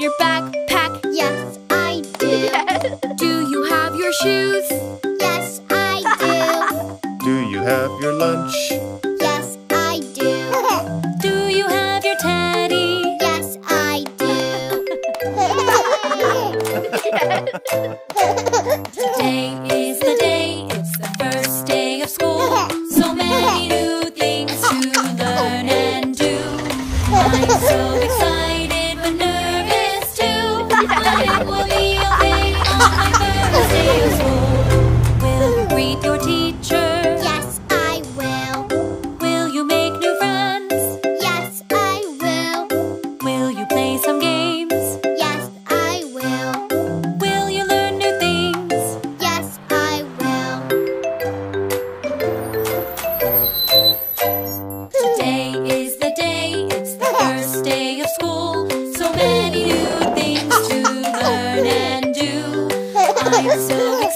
your backpack? Yes, I do. do you have your shoes? Yes, I do. do you have your lunch? Yes, I do. do you have your teddy? Yes, I do. Let's go.